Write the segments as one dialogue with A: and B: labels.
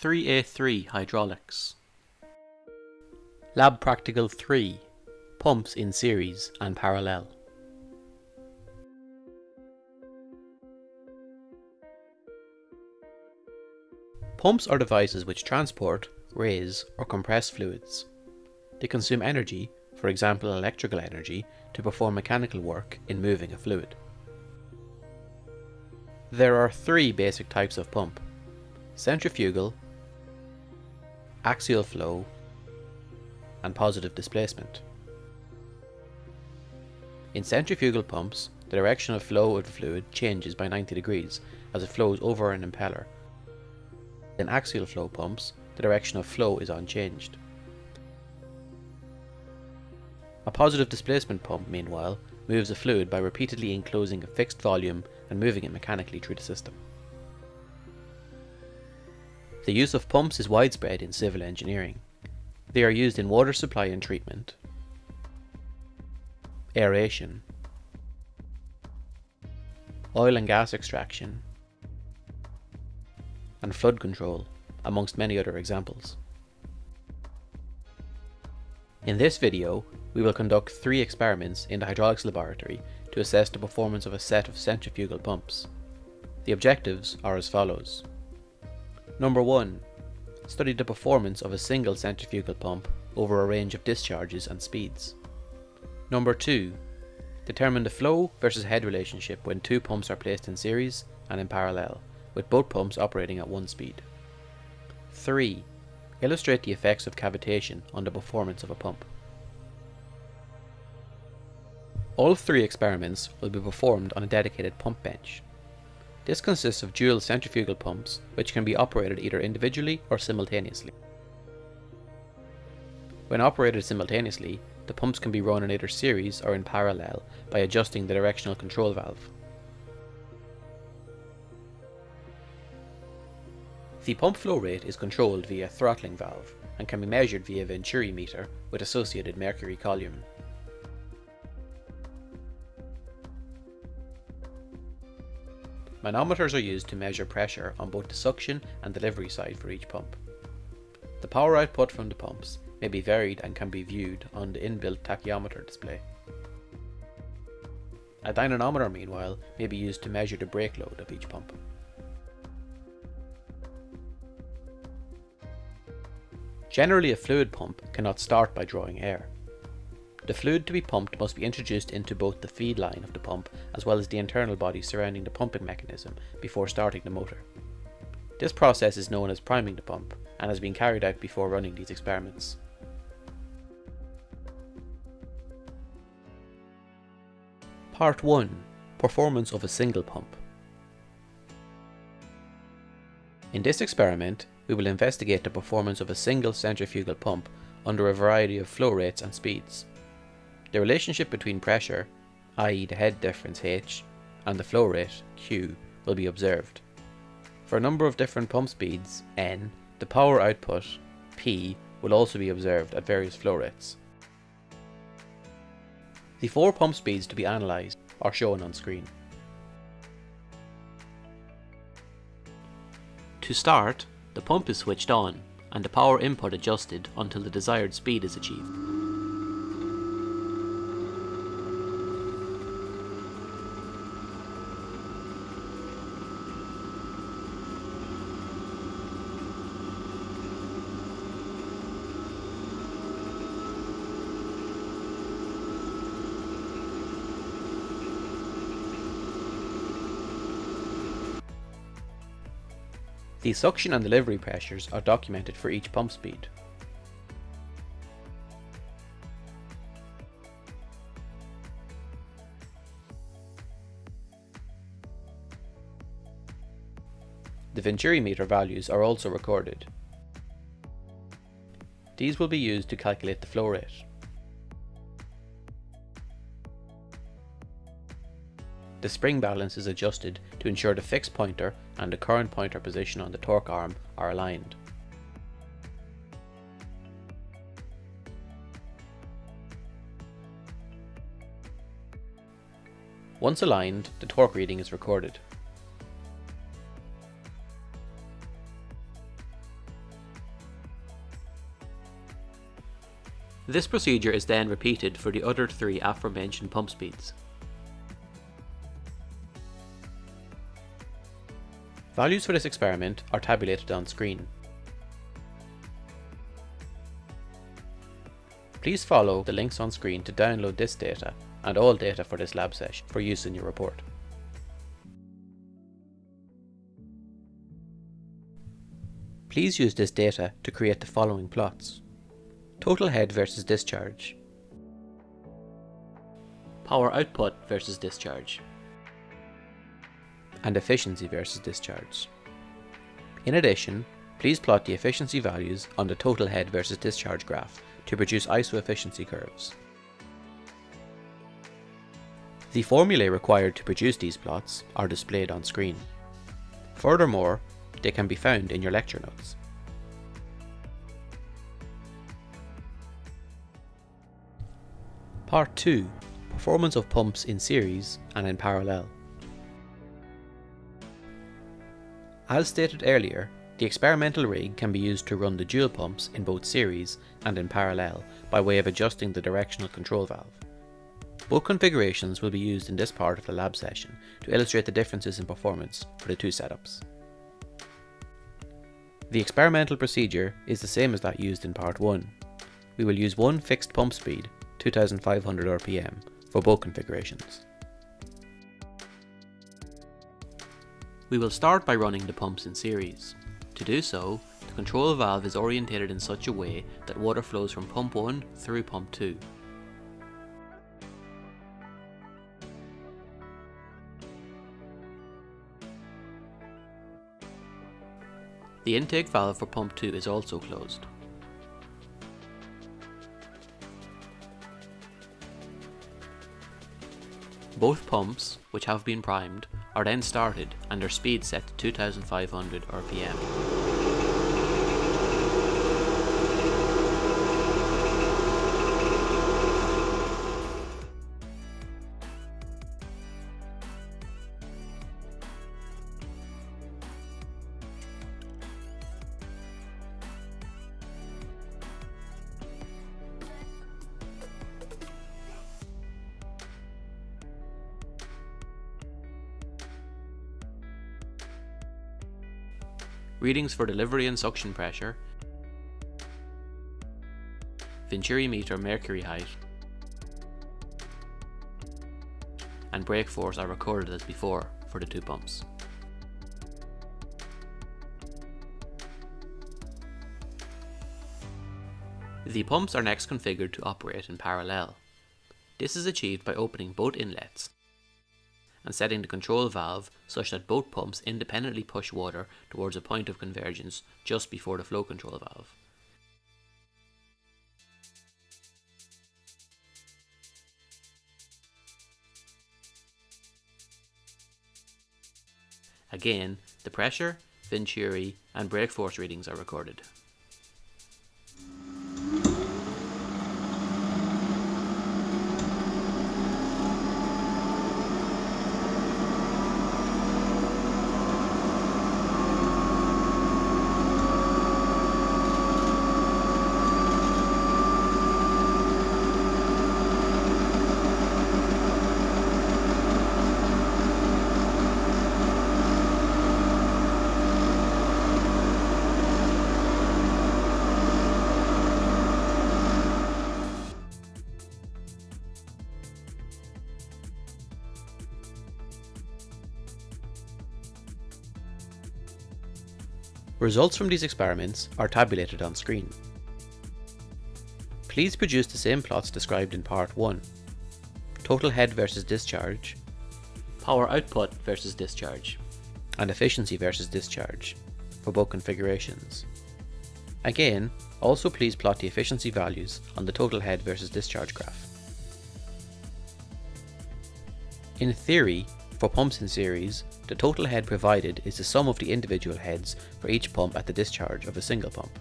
A: 3A3 Hydraulics Lab Practical 3 Pumps in series and parallel Pumps are devices which transport, raise or compress fluids. They consume energy, for example electrical energy, to perform mechanical work in moving a fluid. There are three basic types of pump centrifugal, axial flow, and positive displacement. In centrifugal pumps, the direction of flow of the fluid changes by 90 degrees as it flows over an impeller. In axial flow pumps, the direction of flow is unchanged. A positive displacement pump, meanwhile, moves a fluid by repeatedly enclosing a fixed volume and moving it mechanically through the system. The use of pumps is widespread in civil engineering. They are used in water supply and treatment, aeration, oil and gas extraction, and flood control, amongst many other examples. In this video, we will conduct three experiments in the hydraulics laboratory to assess the performance of a set of centrifugal pumps. The objectives are as follows. Number 1. Study the performance of a single centrifugal pump over a range of discharges and speeds. Number 2. Determine the flow versus head relationship when two pumps are placed in series and in parallel, with both pumps operating at one speed. 3. Illustrate the effects of cavitation on the performance of a pump. All three experiments will be performed on a dedicated pump bench. This consists of dual centrifugal pumps, which can be operated either individually or simultaneously. When operated simultaneously, the pumps can be run in either series or in parallel by adjusting the directional control valve. The pump flow rate is controlled via a throttling valve and can be measured via a Venturi meter with associated mercury column. Manometers are used to measure pressure on both the suction and delivery side for each pump. The power output from the pumps may be varied and can be viewed on the inbuilt tachyometer display. A dynamometer meanwhile may be used to measure the brake load of each pump. Generally a fluid pump cannot start by drawing air. The fluid to be pumped must be introduced into both the feed line of the pump as well as the internal body surrounding the pumping mechanism before starting the motor. This process is known as priming the pump and has been carried out before running these experiments. Part 1 Performance of a single pump. In this experiment, we will investigate the performance of a single centrifugal pump under a variety of flow rates and speeds. The relationship between pressure, i.e. the head difference h, and the flow rate, q, will be observed. For a number of different pump speeds, n, the power output, p, will also be observed at various flow rates. The four pump speeds to be analysed are shown on screen. To start, the pump is switched on and the power input adjusted until the desired speed is achieved. The suction and delivery pressures are documented for each pump speed. The Venturi meter values are also recorded. These will be used to calculate the flow rate. The spring balance is adjusted to ensure the fixed pointer and the current pointer position on the torque arm are aligned. Once aligned, the torque reading is recorded. This procedure is then repeated for the other three aforementioned pump speeds. Values for this experiment are tabulated on screen. Please follow the links on screen to download this data and all data for this lab session for use in your report. Please use this data to create the following plots. Total head versus discharge. Power output versus discharge. And efficiency versus discharge. In addition, please plot the efficiency values on the total head versus discharge graph to produce ISO efficiency curves. The formulae required to produce these plots are displayed on screen. Furthermore, they can be found in your lecture notes. Part 2 Performance of pumps in series and in parallel. As stated earlier, the experimental rig can be used to run the dual pumps in both series and in parallel by way of adjusting the directional control valve. Both configurations will be used in this part of the lab session to illustrate the differences in performance for the two setups. The experimental procedure is the same as that used in part 1. We will use one fixed pump speed, 2500 RPM, for both configurations. We will start by running the pumps in series. To do so, the control valve is orientated in such a way that water flows from pump 1 through pump 2. The intake valve for pump 2 is also closed. Both pumps, which have been primed, are then started and their speed set to 2500 RPM. Readings for delivery and suction pressure, Venturi meter mercury height, and brake force are recorded as before for the two pumps. The pumps are next configured to operate in parallel. This is achieved by opening both inlets and setting the control valve such that both pumps independently push water towards a point of convergence just before the flow control valve. Again, the pressure, venturi and brake force readings are recorded. Results from these experiments are tabulated on screen. Please produce the same plots described in part 1. Total head versus discharge, power output versus discharge, and efficiency versus discharge for both configurations. Again, also please plot the efficiency values on the total head versus discharge graph. In theory, for pumps in series, the total head provided is the sum of the individual heads for each pump at the discharge of a single pump.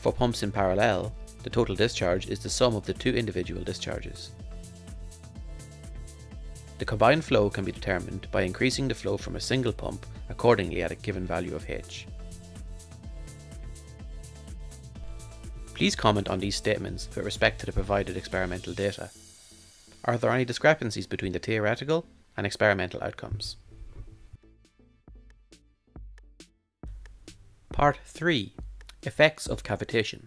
A: For pumps in parallel, the total discharge is the sum of the two individual discharges. The combined flow can be determined by increasing the flow from a single pump accordingly at a given value of h. Please comment on these statements with respect to the provided experimental data. Are there any discrepancies between the theoretical and experimental outcomes? Part 3 Effects of cavitation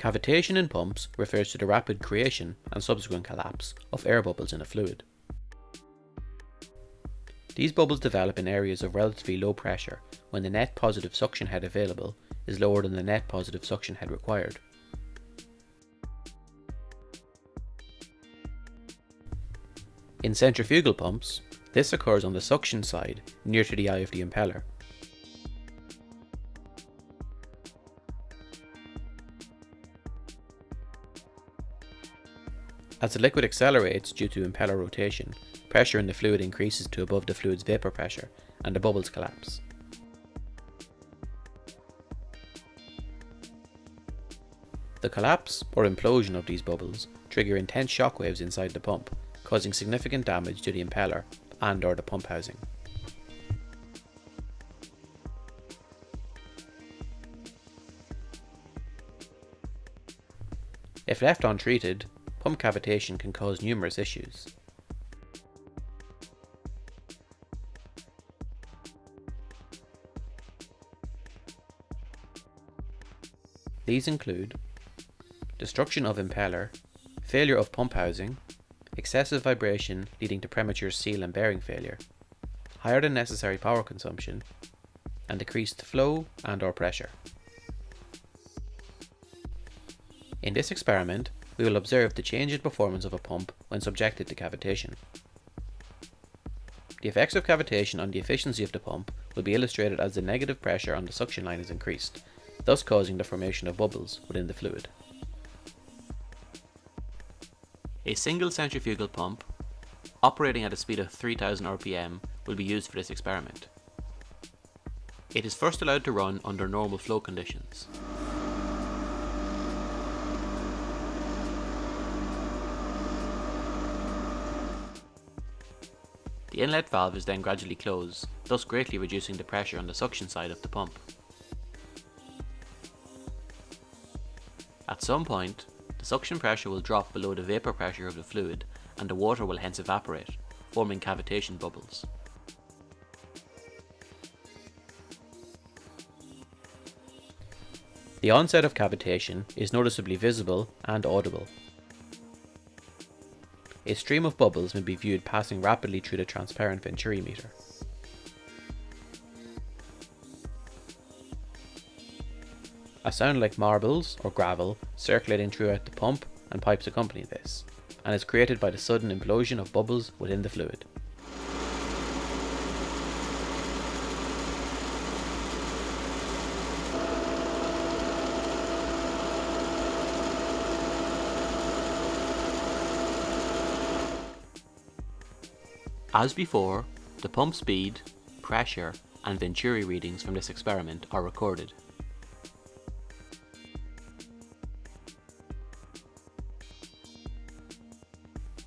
A: Cavitation in pumps refers to the rapid creation and subsequent collapse of air bubbles in a fluid. These bubbles develop in areas of relatively low pressure when the net positive suction head available is lower than the net positive suction head required. In centrifugal pumps, this occurs on the suction side near to the eye of the impeller. As the liquid accelerates due to impeller rotation, pressure in the fluid increases to above the fluid's vapor pressure and the bubbles collapse. The collapse or implosion of these bubbles trigger intense shock waves inside the pump, causing significant damage to the impeller and or the pump housing. If left untreated, pump cavitation can cause numerous issues. These include destruction of impeller, failure of pump housing, excessive vibration leading to premature seal and bearing failure, higher than necessary power consumption, and decreased flow and or pressure. In this experiment, we will observe the change in performance of a pump when subjected to cavitation. The effects of cavitation on the efficiency of the pump will be illustrated as the negative pressure on the suction line is increased, thus causing the formation of bubbles within the fluid. A single centrifugal pump, operating at a speed of 3000 rpm, will be used for this experiment. It is first allowed to run under normal flow conditions. The inlet valve is then gradually closed, thus greatly reducing the pressure on the suction side of the pump. At some point, the suction pressure will drop below the vapor pressure of the fluid and the water will hence evaporate, forming cavitation bubbles. The onset of cavitation is noticeably visible and audible. A stream of bubbles may be viewed passing rapidly through the transparent venturi A sound like marbles or gravel circulating throughout the pump and pipes accompany this, and is created by the sudden implosion of bubbles within the fluid. As before, the pump speed, pressure and venturi readings from this experiment are recorded.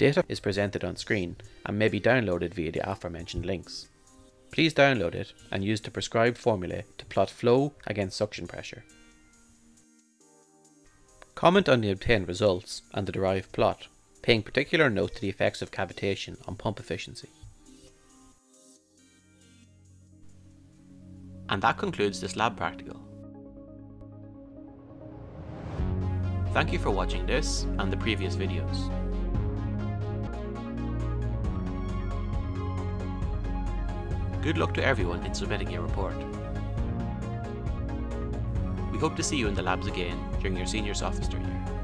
A: Data is presented on screen and may be downloaded via the aforementioned links. Please download it and use the prescribed formula to plot flow against suction pressure. Comment on the obtained results and the derived plot, paying particular note to the effects of cavitation on pump efficiency. And that concludes this lab practical. Thank you for watching this and the previous videos. Good luck to everyone in submitting your report. We hope to see you in the labs again during your senior sophister year.